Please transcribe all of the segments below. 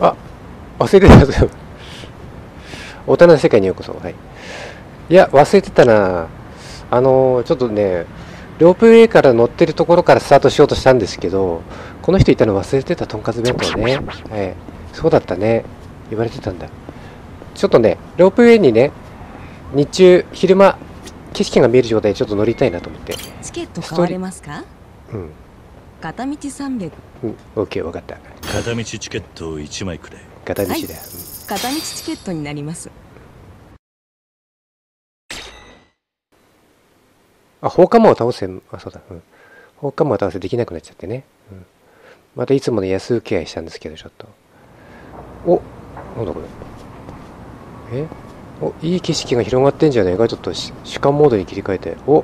あ忘れてた。ぞ大人の世界にようこそ。はい。いや忘れてたな。あのー、ちょっとねロープウェイから乗ってるところからスタートしようとしたんですけどこの人いたの忘れてたとんかつ弁当ね。はい。そうだったね。言われてたんだ。ちょっとねロープウェイにね日中昼間景色が見える状態でちょっと乗りたいなと思って。チケット買われますか？うん片道300うんオッケー分かった片道チケットを1枚くれ片道だよ、はい片道チケットになりますあ、放火魔を倒せ、あ、そうだ、うん。放火魔を倒せできなくなっちゃってね。うん。またいつもの安請け合いしたんですけど、ちょっと。おなんだこれ。え？お、いい景色が広がってんじゃねえか？ちょっとし主観モードに切り替えて。お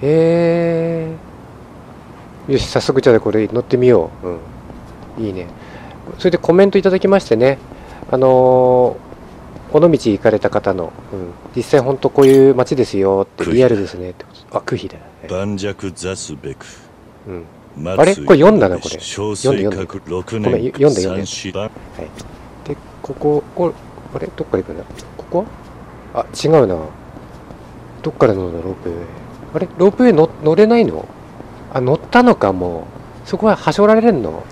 えー。よし、早速じゃあこれ乗ってみよう。うん。いいね。それでコメントいただきましてね。あのー尾道行かれた方の、うん、実際本当こういう街ですよってリアルですねってことあ、クヒだ。盤石座すべくうん。あれ？これ読んだなこれ小読んだ生格6ごめん年読んだ読んだ三四番はい。で、ここ、これ、あれ？どっから行くんだ？ここ？あ、違うな。どっから乗るの？ロープウェイ。あれ？ロープウェイ乗乗れないの？あ、乗ったのかもう。そこははしょられるの？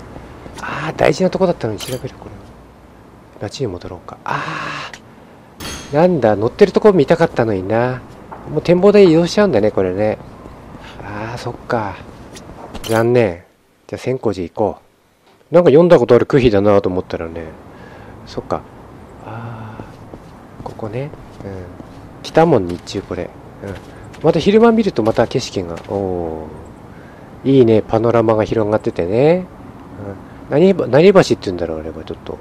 ああ、大事なとこだったのに調べる、これ。街に戻ろうか。ああ。なんだ、乗ってるとこ見たかったのにな。もう展望台移動しちゃうんだね、これね。ああ、そっか。残念。じゃあ、千光寺行こう。なんか読んだことある区碑だなと思ったらね。そっか。ああ、ここね。うん。来たもん、日中これ。うん。また昼間見るとまた景色が。おお。いいね、パノラマが広がっててね。うん。何、何橋って言うんだろう、あれはちょっと。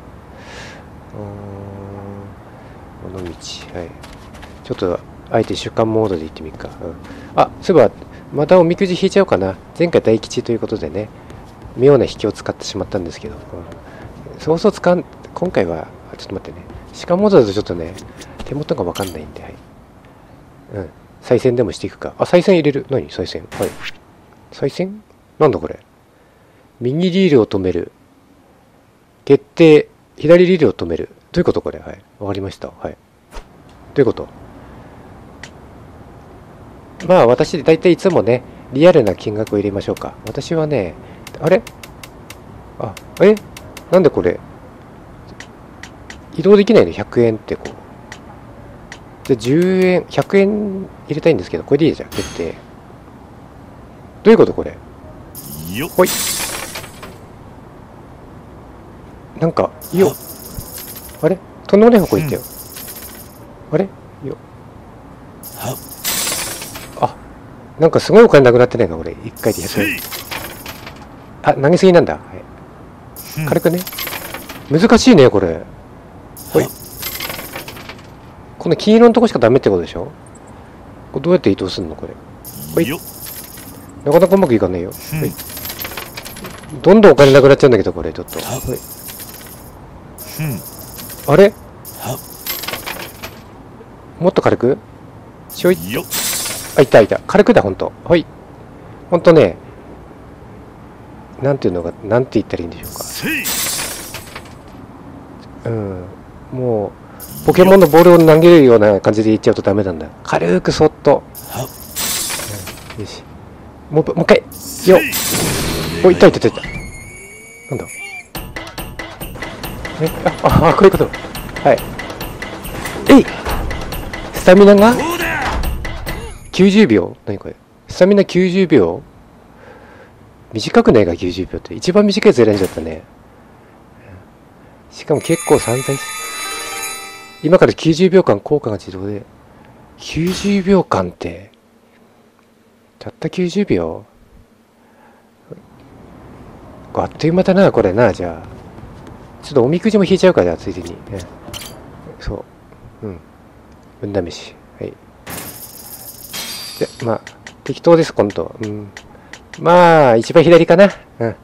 うーん。尾道。はい。ちょっと、あえて主観モードで行ってみるか。うん。あ、そういえば、またおみくじ引いちゃおうかな。前回大吉ということでね。妙な引きを使ってしまったんですけど。うん、そうそう使う、今回は、ちょっと待ってね。主観モードだとちょっとね、手元がわかんないんで、はい。うん。再生でもしていくか。あ、再生入れる。何？再生はい。再生なんだこれ？右リールを止める。決定。左リールを止める。どういうこと？これはい。わかりました。はい。どういうこと？まあ私、大体いつもね、リアルな金額を入れましょうか。私はね、あれ？あ、え？なんでこれ？移動できないの ?100 円ってこう。じゃあ10円、100円入れたいんですけど、これでいいじゃん、決定。どういうことこれ？ほい。なんか、よ。あれ？とんでもない方向行ったよ。あれ？よ。はあ、なんかすごいお金なくなってないか、これ。1回で100円。せいあ、投げすぎなんだ。はい、軽くね。難しいね、これ。ほいは。この黄色のとこしかダメってことでしょ？これどうやって移動するのこれ？ほいなかなかうまくいかないよ。うんほい。どんどんお金なくなっちゃうんだけど、これ、ちょっと。はほいうんあれ？はもっと軽く？しょい？あ、いたいた。軽くだ、ほんと。ほい。ほんとね、なんていうのが、なんて言ったらいいんでしょうか。うん、もう、ポケモンのボールを投げるような感じでいっちゃうとダメなんだ。軽くそっと。はよし。もう、もう一回。よっ。お、いったいったいったい。った。なんだ？え、あ、あ、こういうこと。はい。えい！スタミナが？どうだ90秒。何これ？スタミナ90秒？短くないか？90秒って。一番短いやつ選んじゃったね。しかも結構散財今から90秒間効果が自動で。90秒間ってたった90秒あっという間だなこれなじゃあちょっとおみくじも引いちゃうかじゃあついでに、ねそううん運試しはいで、まあ、適当です、今度は。うん。まあ、一番左かな。うん。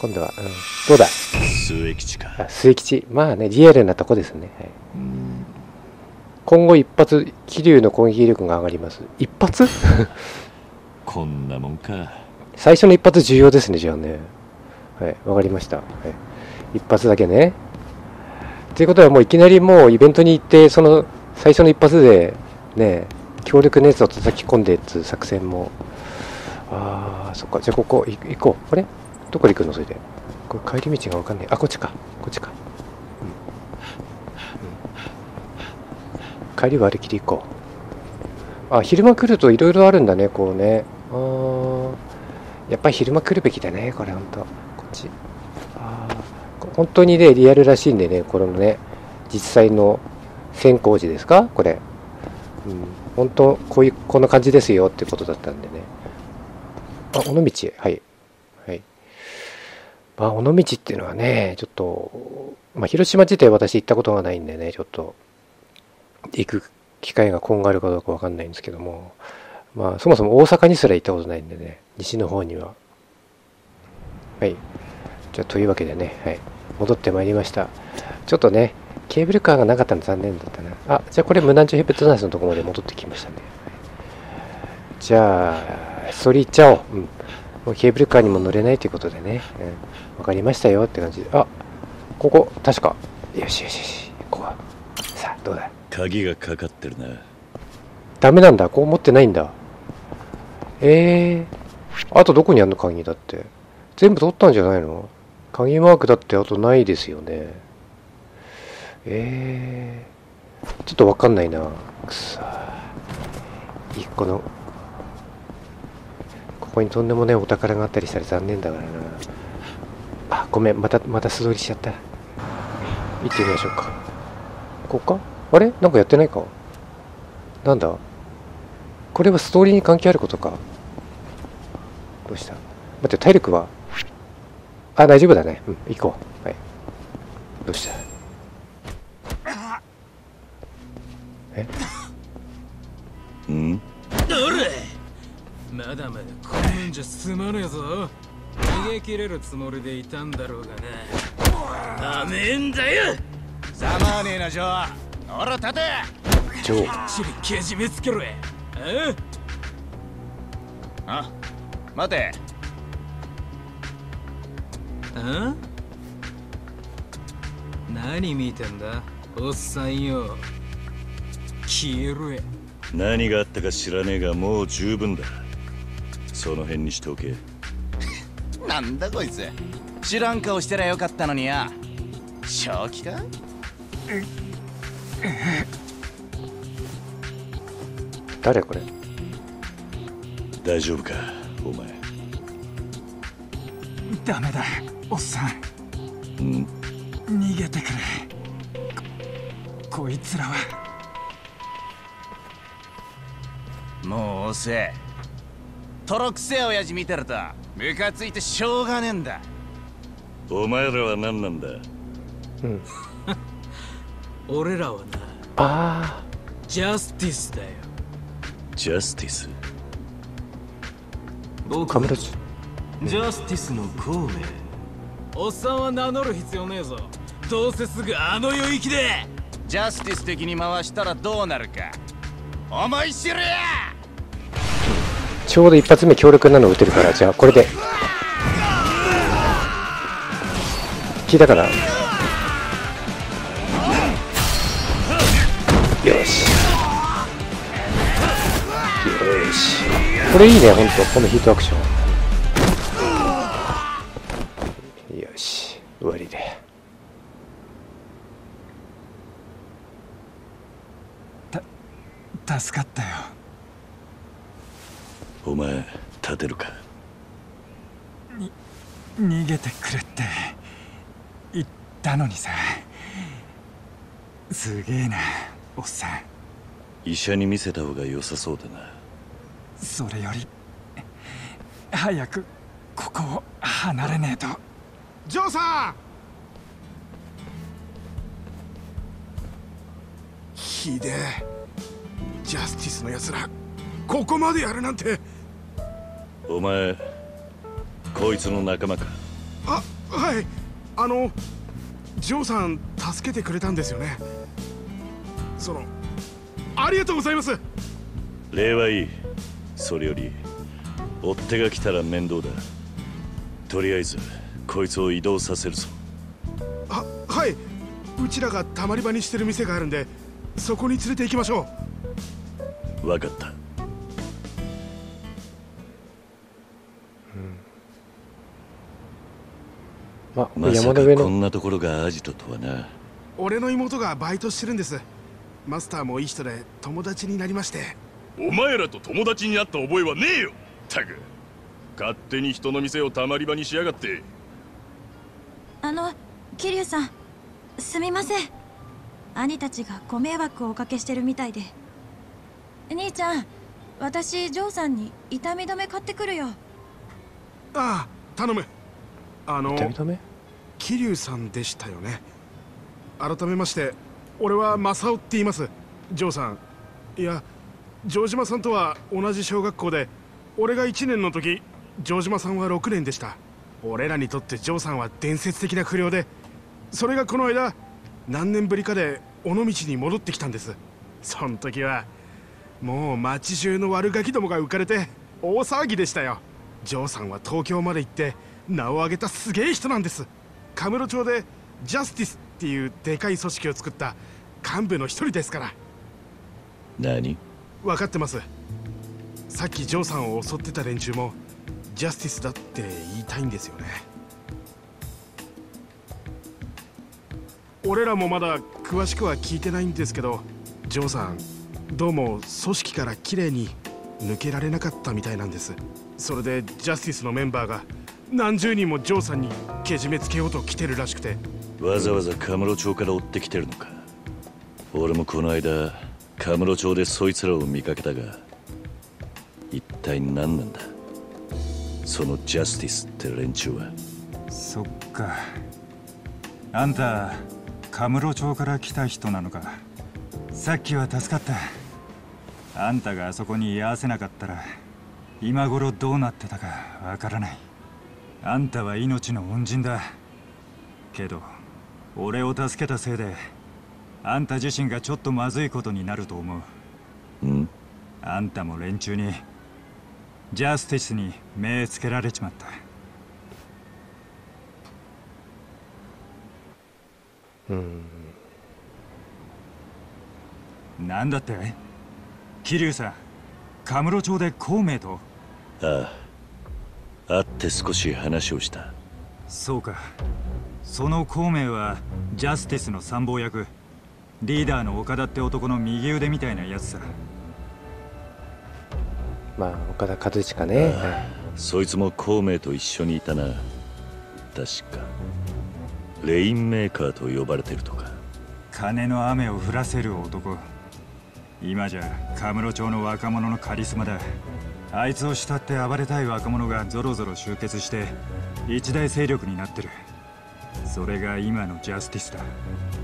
今度は、うん。どうだ？末吉かあ、末吉。まあね、リアルなとこですね。はい、うん今後一発、桐生の攻撃力が上がります。一発？こんなもんか。最初の一発重要ですね、じゃあね。はい、わかりました。はい。一発だけね。っていうことはもういきなりもうイベントに行ってその最初の一発でね強力なやつを叩き込んでっつう作戦も。ああそっか。じゃあここ行こう。あれ？どこで行くの？それで。これ帰り道が分かんない。あこっちか。こっちか、うん。帰りは歩きで行こう。あ昼間来るといろいろあるんだねこうね。やっぱり昼間来るべきだねこれほんと。こっち。あ本当にねリアルらしいんでねこれのね実際の先行時ですか？これ。うん。本当こういうこんな感じですよってことだったんでね。あ尾道。はい。はい。まあ尾道っていうのはねちょっとまあ広島自体私行ったことがないんでねちょっと行く機会が今後あるかどうかわかんないんですけども。まあそもそも大阪にすら行ったことないんでね西の方には。はい。じゃあというわけでねはい。戻ってまいりました。ちょっとねケーブルカーがなかったの残念だったな。あじゃあこれ無難中ヘペットナイスのところまで戻ってきましたね。じゃあそれ行っちゃおう、うん、もうケーブルカーにも乗れないということでね、うん、分かりましたよって感じで。あここ確か。よしよしよし。ここは。さあどうだ？鍵がかかってるな。ダメなんだ。こう持ってないんだえー、あとどこにあんの鍵だって。全部取ったんじゃないの？鍵マークだってあとないですよね。えー、ちょっとわかんないな。くさ一個の。ここにとんでもないお宝があったりしたら残念だからな。あごめん。またまた素通りしちゃった。行ってみましょうか。ここか？あれ？なんかやってないか？なんだ？これはストーリーに関係あることか。どうした？待って体力は？あ大丈夫だね。うん行こう。はい。どうした？え？うん？まだまだこんじゃ済まねえぞ。逃げ切れるつもりでいたんだろうがななめんだよ！ざまわねえなジョー。ほら立て！ジョー。ちりけじめつけろや。ああ？待て。あ何見てんだ？おっさんよ。消えろや。何があったか知らねえがもう十分だ。その辺にしておけ。なんだこいつ。知らん顔してりゃよかったのにや。正気か？誰これ？大丈夫か？お前。ダメだおっさん。うん。逃げてくれ。ここいつらは。もう遅えとろくせえ親父見てるとムカついてしょうがねえんだ。お前らは何なんだ？うん。俺らはなあジャスティスだよ。ジャスティス？カメラ中ジャスティスの孔明。おっさんは名乗る必要ねえぞ。どうせすぐあの領域で。ジャスティス的に回したらどうなるか。思い知るやちょうど一発目強力なの打てるからじゃあこれで。聞いたかな？これいいねほんと。このヒートアクション。よし。終わりで。助かったよ。お前立てるか？逃げてくれって言ったのにさ。すげえなおっさん。医者に見せた方が良さそうだなそれより早くここを離れねえと。ジョーさん！ひでえ。ジャスティスのやつらここまでやるなんて。お前こいつの仲間か？あはい。あのジョーさん助けてくれたんですよね。そのありがとうございます。礼はいいそれより追っ手が来たら面倒だ。とりあえずこいつを移動させるぞ。あはい。うちらがたまり場にしてる店があるんでそこに連れて行きましょ分かった。まあ、まさ山の上のかこんなところがアジトとはな。う俺の妹がバイトしてるんです。マスターもいい人で友達になりましてお前らと友達になった覚えはねえよ。ったく。勝手に人の店をたまり場にしやがって。あの桐生さん。すみません。兄たちがご迷惑をおかけしてるみたいで。兄ちゃん私ジョーさんに痛み止め買ってくるよ。ああ頼む。あの痛み止め？桐生さんでしたよね。改めまして俺は正雄って言います。ジョーさん。いや城島さんとは同じ小学校で俺が1年の時城島さんは6年でした。俺らにとってジョーさんは伝説的な不良でそれがこの間何年ぶりかで尾道に戻ってきたんです。そん時はもう町中の悪ガキどもが浮かれて大騒ぎでしたよ。ジョーさんは東京まで行って名を挙げたすげえ人なんです。カムロ町でジャスティスっていうでかい組織を作った幹部の一人ですから。何？分かってます。さっきジョーさんを襲ってた連中もジャスティスだって言いたいんですよね。俺らもまだ詳しくは聞いてないんですけどジョーさんどうも組織から綺麗に抜けられなかったみたいなんです。それでジャスティスのメンバーが何十人もジョーさんにけじめつけようと来てるらしくて。わざわざカムロ町から追ってきてるのか。俺もこの間カムロ町でそいつらを見かけたが一体何なんだ？そのジャスティスって連中は？そっか。あんたカムロ町から来た人なのか。さっきは助かった。あんたがあそこに居合わせなかったら今頃どうなってたかわからない。あんたは命の恩人だ。けど俺を助けたせいであんた自身がちょっとまずいことになると思う。ん。あんたも連中にジャスティスに目つけられちまった。うん。なんだって？桐生さんカムロ町で孔明と？ああ。会って少し話をした。そうか。その孔明はジャスティスの参謀役リーダーの岡田って男の右腕みたいなやつさ。まあ岡田和親ね、はい。そいつも孔明と一緒にいたな。確か。レインメーカーと呼ばれてるとか。金の雨を降らせる男。今じゃカムロ町の若者のカリスマだ。あいつを慕って暴れたい若者がゾロゾロ集結して一大勢力になってる。それが今のジャスティスだ。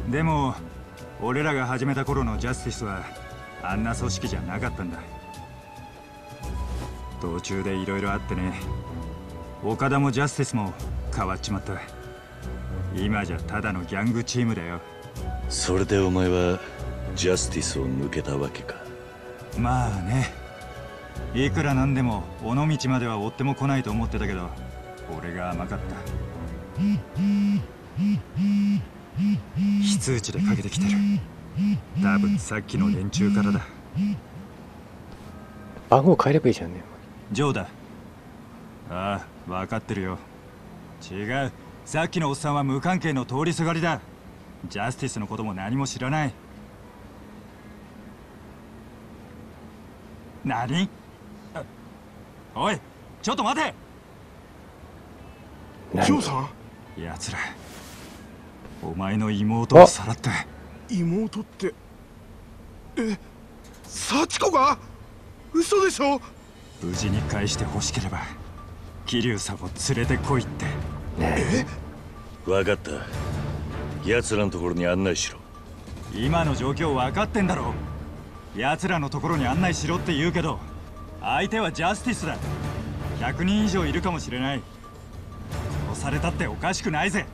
でも俺らが始めた頃のジャスティスはあんな組織じゃなかったんだ。途中で色々あってね。岡田もジャスティスも変わっちまった。今じゃただのギャングチームだよ。それでお前はジャスティスを抜けたわけか。まあね。いくらなんでも尾道までは追っても来ないと思ってたけど俺が甘かった非通知でかけてきてる。多分さっきの連中からだ。番号変えればいいじゃんね。ジョーだ。ああ分かってるよ。違う。さっきのおっさんは無関係の通りすがりだ。ジャスティスのことも何も知らない。何？あおいちょっと待て。ジョーさん？奴らお前の妹をさらった妹って。え幸子が？嘘でしょ？無事に返して欲しければ桐生さんを連れてこいって。え。分かった。奴らのところに案内しろ。今の状況分かってんだろ奴らのところに案内しろって言うけど相手はジャスティスだ。100人以上いるかもしれない。殺されたっておかしくないぜ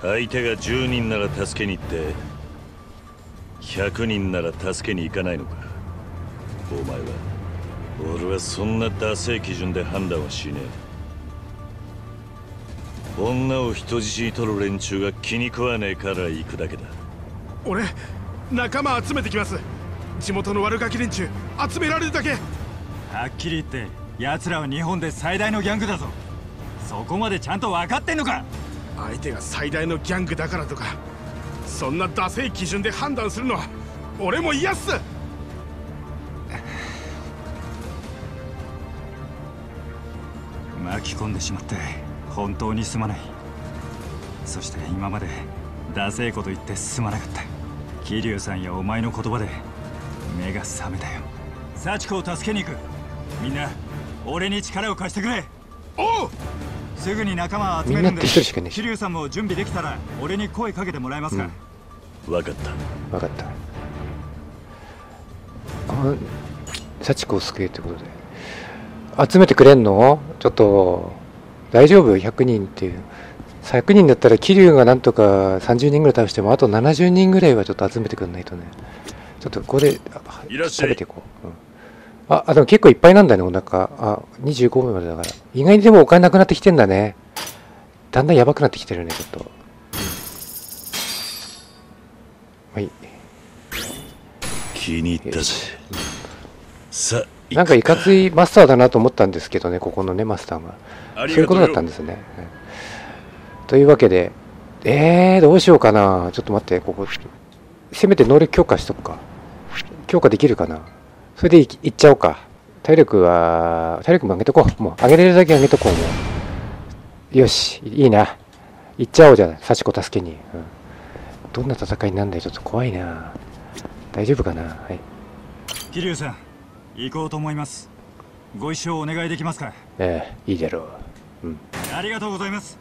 相手が10人なら助けに行って100人なら助けに行かないのか。お前は俺はそんなダセい基準で判断はしねえ。女を人質に取る連中が気に食わねえから行くだけだ。俺仲間集めてきます。地元の悪ガキ連中集められるだけ。はっきり言って奴らは日本で最大のギャングだぞ。そこまでちゃんと分かってんのか相手が最大のギャングだからとかそんなダセい基準で判断するのは俺も嫌っす。巻き込んでしまって本当にすまない。そして今までダセえこと言ってすまなかった。桐生さんやお前の言葉で目が覚めたよ。幸子を助けに行く。みんな俺に力を貸してくれ。おうすぐに仲間を集めるんでみんなって一人しかいねえし桐生さんも準備できたら俺に声かけてもらえますか、分かった。分かった。あ幸子を救えってことで。集めてくれんの？ちょっと大丈夫？100人っていう。100人だったら桐生がなんとか30人ぐらい倒してもあと70人ぐらいはちょっと集めてくんないとね。ちょっとここであいらっしゃい。食べていこう、うんああでも結構いっぱいなんだねお腹あ25分までだから意外にでもお金なくなってきてんだねだんだんやばくなってきてるねちょっとはい気に入ったぜさあなんかいかついマスターだなと思ったんですけどね、ここのね、マスターが。そういうことだったんですね。はいというわけで、えー、どうしようかな。ちょっと待って、ここ、せめて能力強化しとくか。強化できるかな。それでいいっちゃおうか。体力は、体力も上げとこう。もう、上げれるだけ上げとこう、もう。よし、いいな。いっちゃおうじゃあ、幸子助けに。うんどんな戦いになんだよ、ちょっと怖いな。大丈夫かな？はい。桐生さん行こうと思いますご一緒お願いできますか？ええいいだろう。うん。ありがとうございます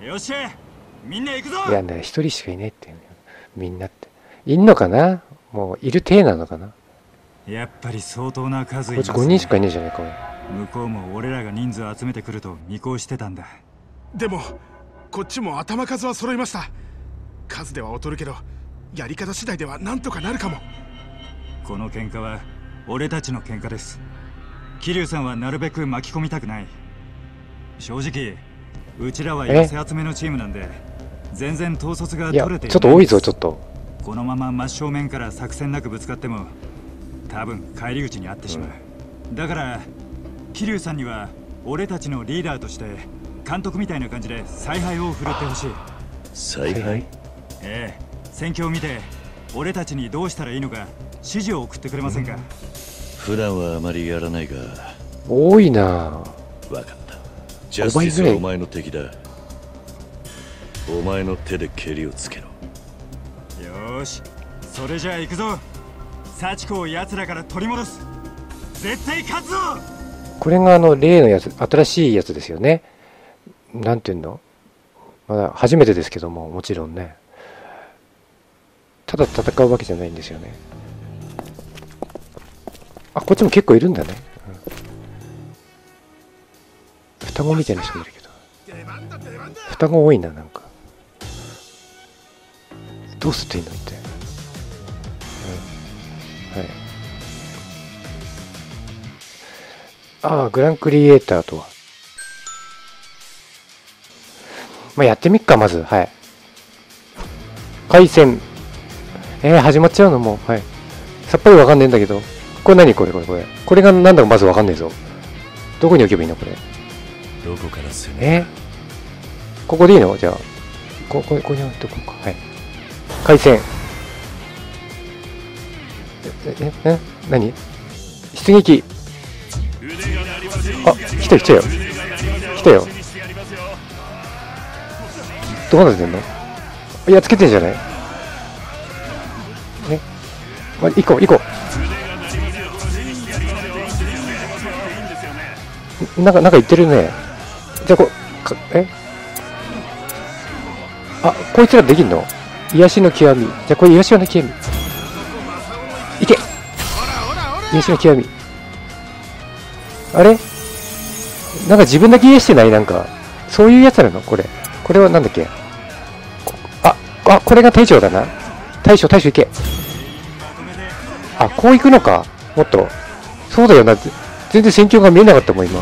よっしゃみんな行くぞいや、ね、一人しかいないってみんなって。いんのかな？もう、いる体なのかな？やっぱり相当な数いこいつます5人しかいねえじゃないか、向こうも俺らが人数集めてくると見越してたんだ。でもこっちも頭数は揃いました。数では劣るけどやり方次第ではなんとかなるかも。この喧嘩は俺たちの喧嘩です。桐生さんはなるべく巻き込みたくない。正直うちらはえ寄せ集めのチームなんで全然統率が取れていちょっと多いぞ、ちょっと。このまま真正面から作戦なくぶつかっても多分帰り討ちに遭ってしまう、だから桐生さんには俺たちのリーダーとして監督みたいな感じで采配を振るってほしい。采配？ええ。戦況を見て俺たちにどうしたらいいのか指示を送ってくれませんか、普段はあまりやらないが。多いな。分かった。ジャスティスはお前の敵だ。お前の手で蹴りをつけろ。よーし。それじゃあ行くぞ幸子を奴らから取り戻す絶対勝つぞこれがあの、例のやつ、新しいやつですよね。なんていうの？まだ初めてですけども、もちろんね。ただ戦うわけじゃないんですよね。あ、こっちも結構いるんだね。うん双子みたいな人もいるけど。双子多いな、なんか。どうすっていいのって。ああ、グランクリエイターとは。まあ、やってみっか、まず。はい。回線。えー、始まっちゃうのもう。はい。さっぱりわかんねえんだけど。これ何？これこれこれ。これがなんだかまずわかんねえぞ。どこに置けばいいの？これ。どこから攻めえ？ーここでいいの？じゃあ。ここ、ここに置いとこうか。はい。回線。え、え、え、何？出撃。来た来たよ。来たよ。どこなってんの？いや、つけてんじゃない？え？まあ、行こう、行こう。なんか、なんか言ってるね。じゃあ、こ、か、え？あ、こいつらできんの？癒しの極み。じゃあ、これ癒しの極み。いけ癒しの極み。あれ？なんか自分だけ癒してないなんか。そういうやつなの？これ。これはなんだっけ？あ、あ、これが大将だな。大将、大将いけ。あ、こう行くのか。もっと。そうだよな。全然戦況が見えなかったもん、今。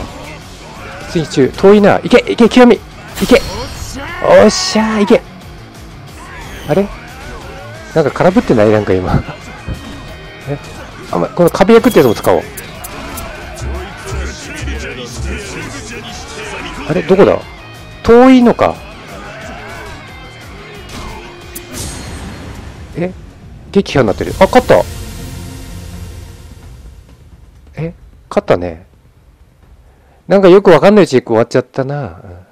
戦中、遠いな。いけ、いけ、極み。いけ。おっしゃー、いけ。あれ？なんか空振ってない？なんか今 え？あまこの壁役ってやつも使おうあれどこだ？遠いのか。え？撃破になってる。あ勝った。え？勝ったね。なんかよくわかんないうちに終わっちゃったな、うん。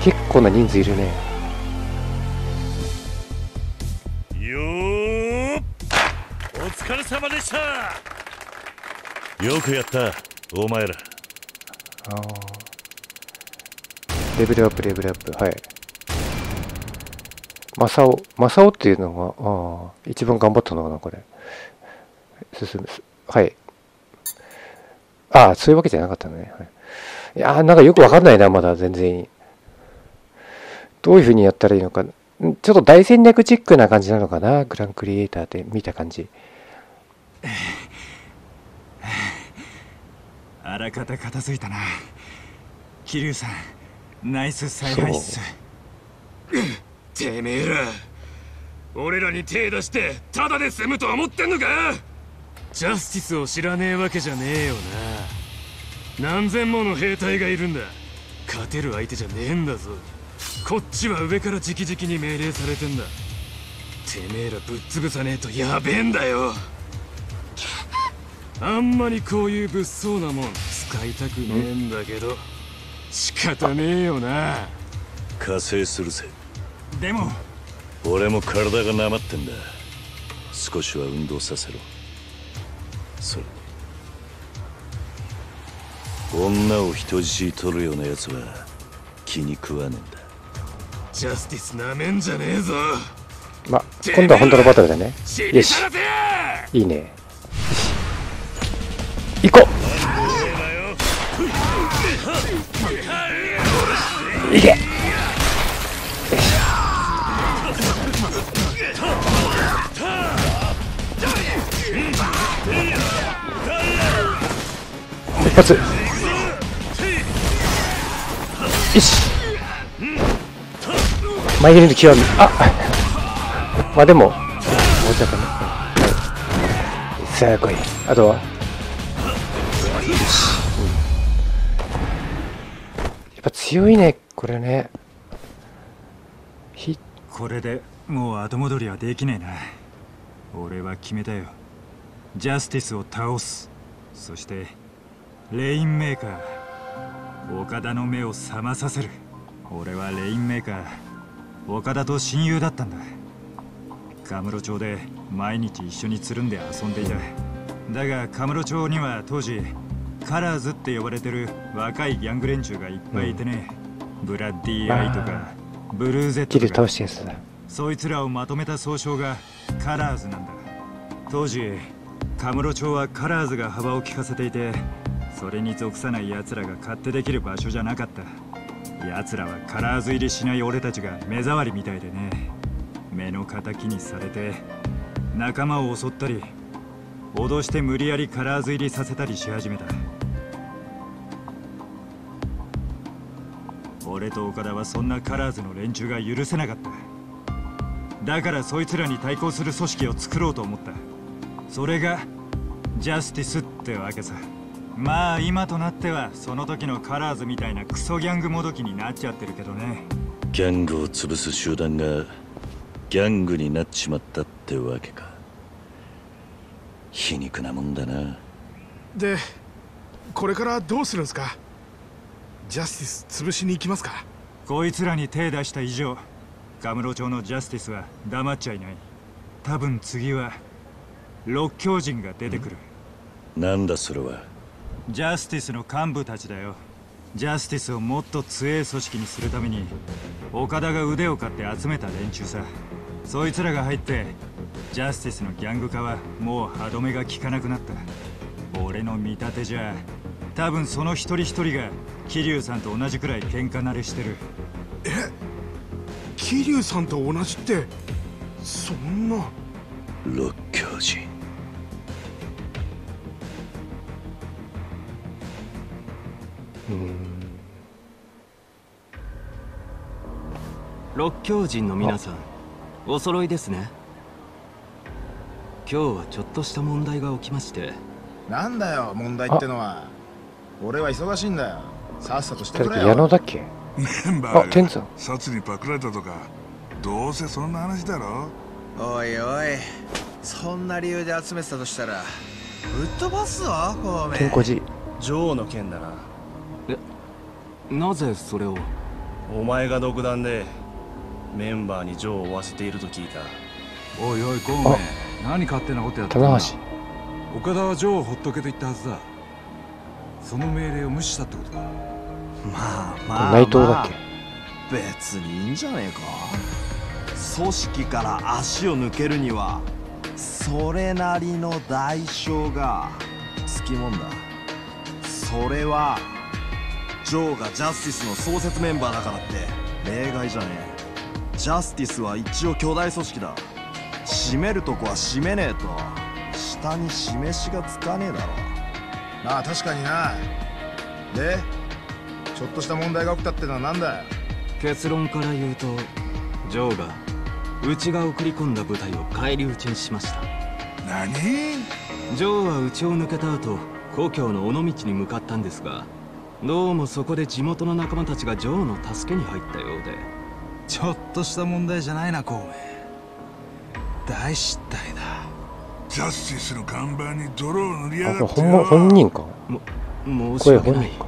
結構な人数いるね。よお疲れ様でした。よくやった。お前ら。あー。レベルアップレベルアップ。はい。マサオマサオっていうのがああ一番頑張ったのかなこれ。進むはい。ああそういうわけじゃなかったのね、はい、いやーなんかよくわかんないなまだ全然。どういうふうにやったらいいのか。んちょっと大戦略チックな感じなのかなグランクリエイターって見た感じ あらかた片付いたな。桐生さんナイス采配っすてめえら。俺らに手出してタダで済むと思ってんのか？ジャスティスを知らねえわけじゃねえよな。何千もの兵隊がいるんだ。勝てる相手じゃねえんだぞ。こっちは上から直々に命令されてんだ。てめえらぶっ潰さねえとやべえんだよあんまりこういう物騒なもん使いたくねえんだけど。仕方ねえよな。加勢するぜ。でも。俺も体がなまってんだ。少しは運動させろ。それに。女を人質に取るようなやつは気に食わねえんだ。ジャスティスなめんじゃねえぞ。ま今度は本当のバトルだね。死よし。いいね行こう。行け。一発。よし。マイゲルの極み。あ。まあでももうちょっとね。さあ来い。あとは？強いねこれね。これでもう後戻りはできねえな。俺は決めたよ。ジャスティスを倒す。そしてレインメーカー。岡田の目を覚まさせる。俺はレインメーカー。岡田と親友だったんだ。カムロ町で毎日一緒につるんで遊んでいた。だがカムロ町には当時カラーズって呼ばれてる若いギャング連中がいっぱいいてね、ブラッディアイとかブルーゼットとかそいつらをまとめた総称がカラーズなんだ。当時カムロ町はカラーズが幅を利かせていてそれに属さない奴らが勝手できる場所じゃなかった。奴らはカラーズ入りしない俺たちが目障りみたいでね。目の敵にされて仲間を襲ったり脅して無理やりカラーズ入りさせたりし始めた俺と岡田はそんなカラーズの連中が許せなかった。だからそいつらに対抗する組織を作ろうと思った。それがジャスティスってわけさ。まあ今となってはその時のカラーズみたいなクソギャングもどきになっちゃってるけどね。ギャングを潰す集団がギャングになっちまったってわけか。皮肉なもんだな。でこれからどうするんすか？ジャスティス潰しに行きますか。こいつらに手出した以上カムロ町のジャスティスは黙っちゃいない。多分次は六強人が出てくる。なんだそれは。ジャスティスの幹部たちだよ。ジャスティスをもっと強い組織にするために岡田が腕を買って集めた連中さ。そいつらが入ってジャスティスのギャング化はもう歯止めが効かなくなった。俺の見立てじゃ多分その一人一人が桐生さんと同じくらい喧嘩慣れしてる。桐生さんと同じってそんな。六強人うん。六教人の皆さんお揃いですね。今日はちょっとした問題が起きまして。なんだよ問題ってのは。俺は忙しいんだよさっさとしてくれ誰か矢野よだっけ？メンバーが札にパクられたとかどうせそんな話だろ？おいおいそんな理由で集めてたとしたらぶっ飛ばすぞ孔明天こじジョーの件だな。なぜそれを？お前が独断でメンバーにジョーを追わせていると聞いた。おいおい孔明何勝手なことやってんだ。岡田はジョーをほっとけと言ったはずだその命令を無視したってことか。まあまあ内藤だっけ？別にいいんじゃねえか。組織から足を抜けるにはそれなりの代償がつきもんだ。それはジョーがジャスティスの創設メンバーだからって例外じゃねえ。ジャスティスは一応巨大組織だ。締めるとこは締めねえと。下に示しがつかねえだろまあ確かにな。でちょっとした問題が起きたってのはなんだよ？結論から言うとジョーがうちが送り込んだ部隊を返り討ちにしました。何？ジョーはうちを抜けた後故郷の尾道に向かったんですがどうもそこで地元の仲間たちがジョーの助けに入ったようで。ちょっとした問題じゃないな孔明。大失態だジャスティスの看板に泥を塗りやあこれがって本物本人か？申し声訳ない本人か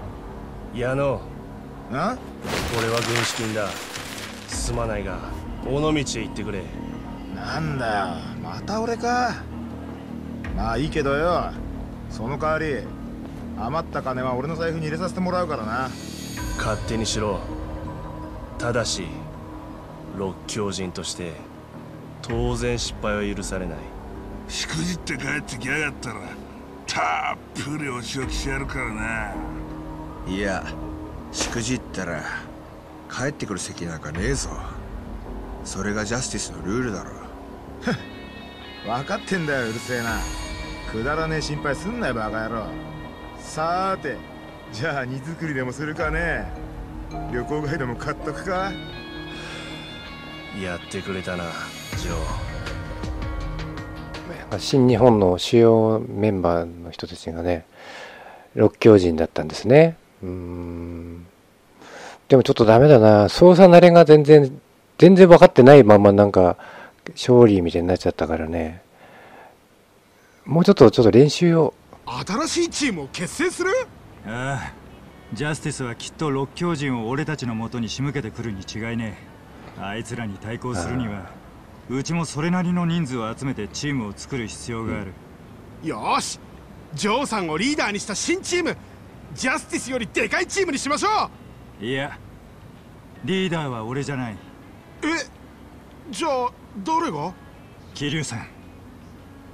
矢野。な？これは軍資金だ。すまないが尾道へ行ってくれ。なんだよ。また俺か？まあいいけどよ。その代わり余った金は俺の財布に入れさせてもらうからな。勝手にしろ。ただし六教人として当然失敗は許されないしくじって帰ってきやがったらたっぷりお仕置きしてやるからな。いやしくじったら帰ってくる席なんかねえぞ。それがジャスティスのルールだろ。分かってんだようるせえな。くだらねえ心配すんなよバカ野郎。さーてじゃあ荷造りでもするかね。旅行ガイドも買っとくか。やってくれたなジョなんか新日本の主要メンバーの人たちがね六教人だったんですね。うーん。でもちょっとダメだな。操作慣れが全然全然分かってないままなんか勝利みたいになっちゃったからね。もうちょっとちょっと練習を。新しいチームを結成する？ああ。ジャスティスはきっと六教人を俺たちのもとに仕向けてくるに違いねえ。あいつらに対抗するにはうちもそれなりの人数を集めてチームを作る必要がある、よーし。ジョーさんをリーダーにした新チーム。ジャスティスよりでかいチームにしましょいやリーダーは俺じゃない。うえじゃあ誰が？桐生さん。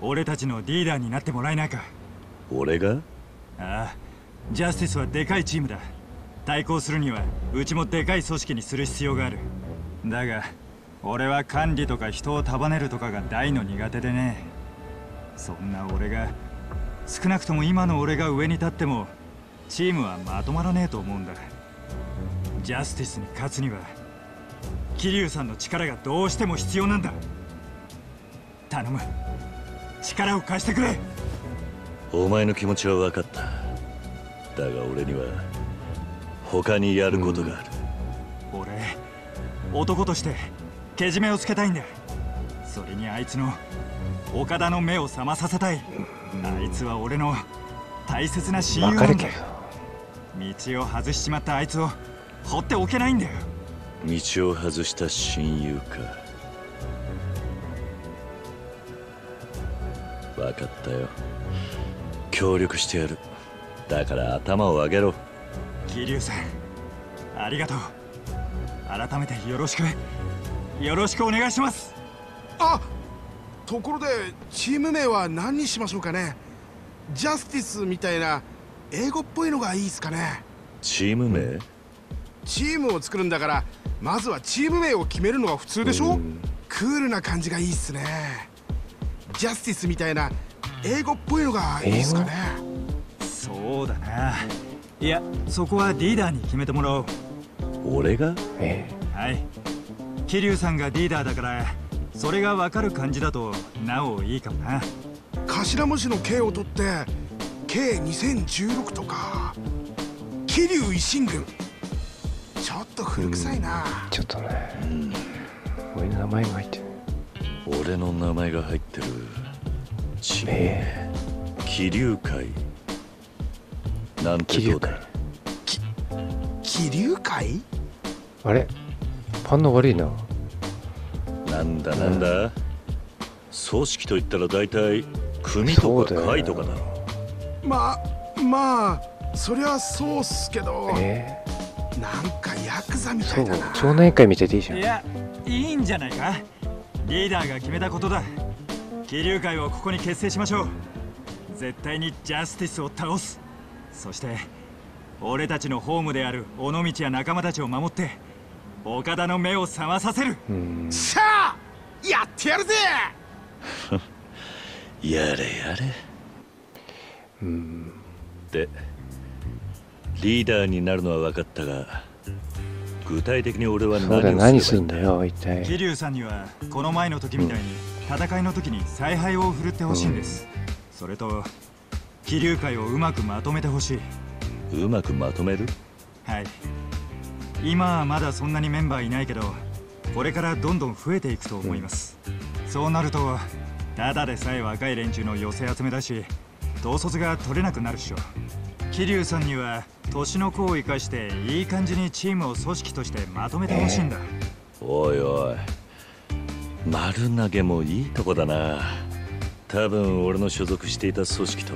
俺たちのリーダーになってもらえないか。俺が？ああジャスティスはでかいチームだ。対抗するにはうちもでかい組織にする必要がある。だが俺は管理とか人を束ねるとかが大の苦手でね。そんな俺が少なくとも今の俺が上に立ってもチームはまとまらねえと思うんだ。ジャスティスに勝つには桐生さんの力がどうしても必要なんだ。頼む。力を貸してくれ。お前の気持ちは分かった。だが俺には他にやることがある、俺男としてけじめをつけたいんだ。それにあいつの岡田の目を覚まさせたい。あいつは俺の大切な親友なんだ。道を外しちまったあいつを放っておけないんだよ。道を外した親友か。分かったよ。協力してやる。だから頭を上げろ。桐生さんありがとう。改めてよろしくよろしくお願いします。あところでチーム名は何にしましょうかね。ジャスティスみたいな英語っぽいのがいいですかね。チーム名？チームを作るんだからまずはチーム名を決めるのが普通でしょ？クールな感じがいいっすね。ジャスティスみたいな英語っぽいのがいいっすかね。そうだな。いやそこはリーダーに決めてもらおう。俺が？えはい桐生さんがリーダーだからそれがわかる感じだとなおいいかもな。頭文字の K を取って K2016 とか桐生維新軍ちょっと古臭いな、ちょっとね、俺の名前が入ってる俺の名前が入ってる。地名。気流会。なんてどうだ気流会？あれ？反応悪いな。なんだなんだ、組織といったら大体組とか会とかだろ。まあまあそりゃそうっすけど、え？なんかヤクザみたそういだな。町内会みたいでいいじゃん。いやいいんじゃないか。リーダーが決めたことだ。気流会をここに結成しましょう。絶対にジャスティスを倒す。そして俺たちのホームである尾道や仲間たちを守って岡田の目を覚まさせる。さあやってやるぜ！やれやれ。でリーダーになるのは分かったが具体的に俺は何を何するんだよ一体。桐生さんにはこの前の時みたいに戦いの時に采配を振るってほしいんです、それと桐生会をうまくまとめてほしい。うまくまとめる？はい今はまだそんなにメンバーいないけどこれからどんどん増えていくと思います、そうなるとただでさえ若い連中の寄せ集めだし統率が取れなくなるっしょ。桐生さんには年の子を生かしていい感じにチームを組織としてまとめてほしいんだ、おいおい丸投げもいいとこだな。多分俺の所属していた組織と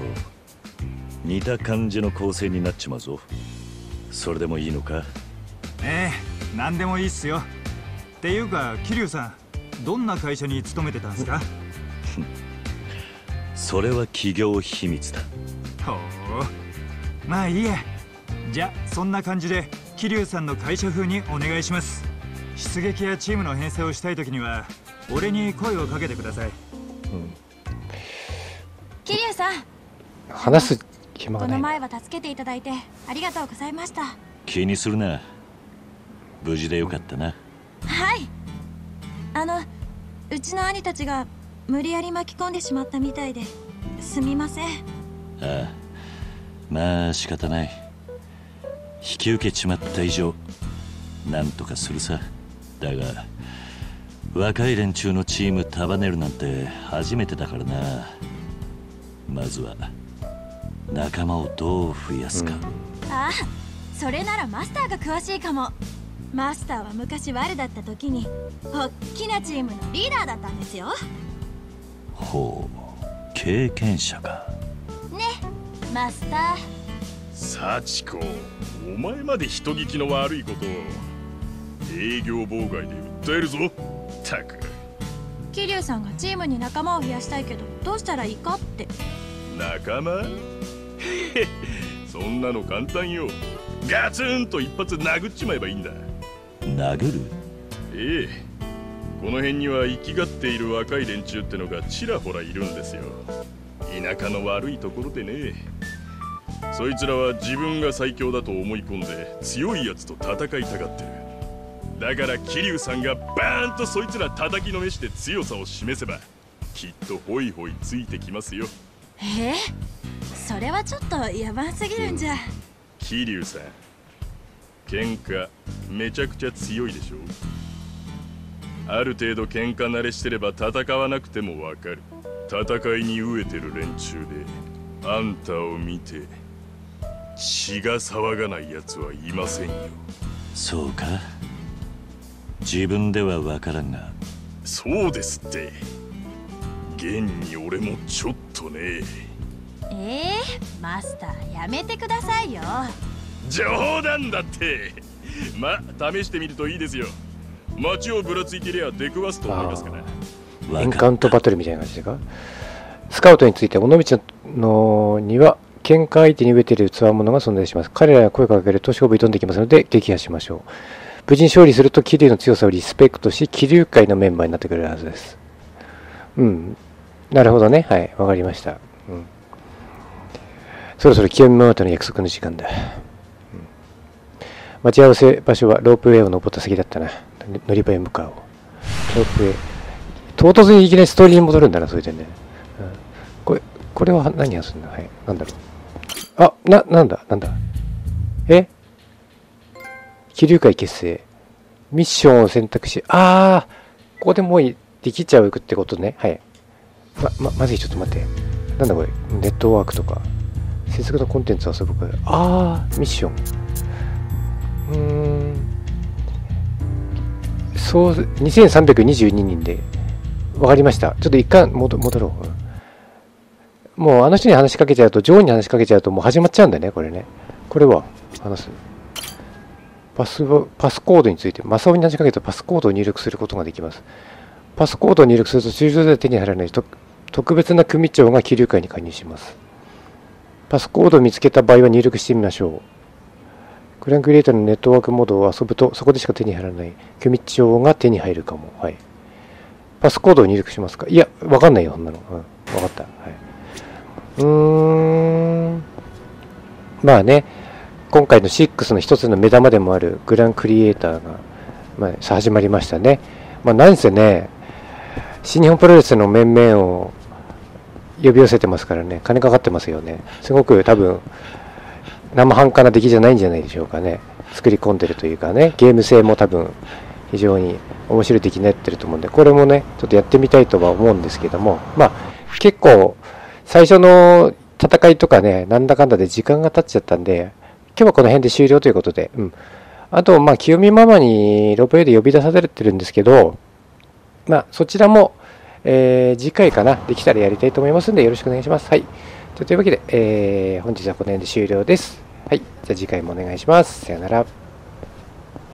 似た感じの構成になっちまうぞ。それでもいいのか？ええ何でもいいっすよ。っていうか桐生さんどんな会社に勤めてたんですか？それは企業秘密だ。ほう。まあいいや。じゃあそんな感じで桐生さんの会社風にお願いします。出撃やチームの編成をしたい時には俺に声をかけてください。桐生さん。話す暇がこのない前は助けていただいてありがとうございました。気にするな無事でよかったな。はい。あのうちの兄たちが無理やり巻き込んでしまったみたいですみません。ああ。まあ仕方ない。引き受けちまった以上なんとかするさ。だが若い連中のチーム束ねるなんて初めてだからな。まずは仲間をどう増やすか、ああそれならマスターが詳しいかもマスターは昔ワルだった時におっきなチームのリーダーだったんですよ。ほう経験者か。ねマスター。幸子お前まで人聞きの悪いことを営業妨害で訴えるぞ。たく。桐生さんがチームに仲間を増やしたいけどどうしたらいいかって。仲間？そんなの簡単よ。ガツンと一発殴っちまえばいいんだ殴る？ええ。この辺には生きがっている若い連中ってのがちらほらいるんですよ。田舎の悪いところでね。そいつらは自分が最強だと思い込んで強いやつと戦いたがってる。だから桐生さんがバーンとそいつら叩きのめして強さを示せばきっとホイホイついてきますよ。えー、それはちょっとやばすぎるんじゃ。桐生さん喧嘩めちゃくちゃ強いでしょ？ある程度喧嘩慣れしてれば戦わなくてもわかる。戦いに飢えてる連中であんたを見て血が騒がない奴はいませんよ。そうか？自分では分からんが。そうですって。現に俺もちょっとね。えー、マスターやめてくださいよ冗談だって。ま試してみるといいですよ。街をぶらついてりゃ出くわすと思いますから。エンカウントバトルみたいな感じでか？スカウトについて尾道のには喧嘩相手に飢えている強者が存在します。彼らに声をかけると勝負に挑んできますので撃破しましょう。無事に勝利すると桐生の強さをリスペクトし桐生会のメンバーになってくれるはずです。うん。なるほどね。はい。わかりました、うん、そろそろ清見ママとの約束の時間だ、うん待ち合わせ場所はロープウェイを登った先だったな。乗り場へ向かおう。ロープウェイ。唐突にいきなりストーリーに戻るんだな、それでね。うん、これ、これは何をすんだはい。なんだろう。あ、な、なんだ？なんだ？え？気流会結成。ミッションを選択し、あー、ここでもうできちゃうってことね。はい。ま、ま、まずい、ちょっと待って。なんだこれ？ネットワークとか。接続のコンテンツを遊ぶか。あー、ミッション。うん。そう、2322人で。わかりました。ちょっと一回戻戻ろう。もうあの人に話しかけちゃうと、ジョーに話しかけちゃうともう始まっちゃうんだね、これね。これは、話す。パスパスコードについて、マサオに話しかけるとパスコードを入力することができます。パスコードを入力すると通常では手に入らない特別な組長が気流会に加入します。パスコードを見つけた場合は入力してみましょう。クランクリエイターのネットワークモードを遊ぶと、そこでしか手に入らない組長が手に入るかも。はい。パスコードを入力しますか？いや、わかんないよ、そんなの。うん。わかった。はい。うーん。まあね、今回の6の一つの目玉でもあるグランクリエイターが、まあ、始まりましたね。まあ、なんせね、新日本プロレスの面々を呼び寄せてますからね、金かかってますよね。すごく多分、生半可な出来じゃないんじゃないでしょうかね。作り込んでるというかね、ゲーム性も多分、非常に面白い出来になってると思うんで、これもね、ちょっとやってみたいとは思うんですけども、まあ、結構、最初の戦いとかね、なんだかんだで時間が経っちゃったんで、今日はこの辺で終了ということで、うん。あと、まあ、清美ママにロープウェイで呼び出されてるんですけど、まあ、そちらも、えー、次回かな、できたらやりたいと思いますんで、よろしくお願いします。はい。というわけで、えー、本日はこの辺で終了です。はい。じゃあ次回もお願いします。さよなら。